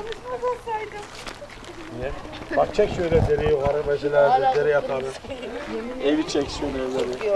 Konuşmaz olsaydım. Niye? Bak çek şöyle deri yukarı mesela deri yatağını. Şey Evi çek şöyle evleri.